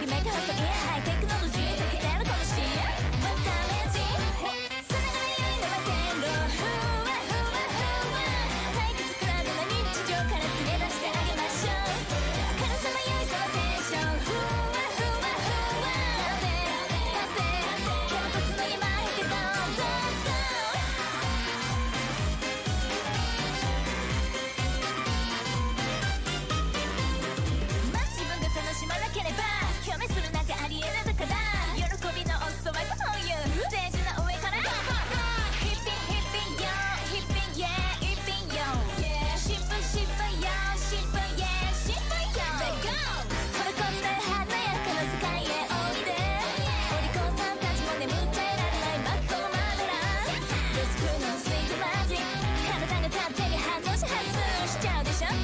you make it her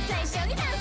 最初に